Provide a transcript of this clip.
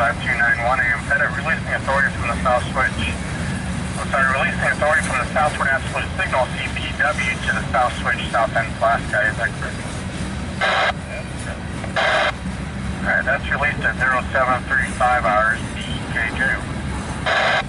5291 AM Pettit, releasing authority from the south switch. I'm sorry, releasing authority from the southward absolute signal CPW to the south switch, south end flash guy, is that correct? Alright, that's released at 0735 hours DKJ.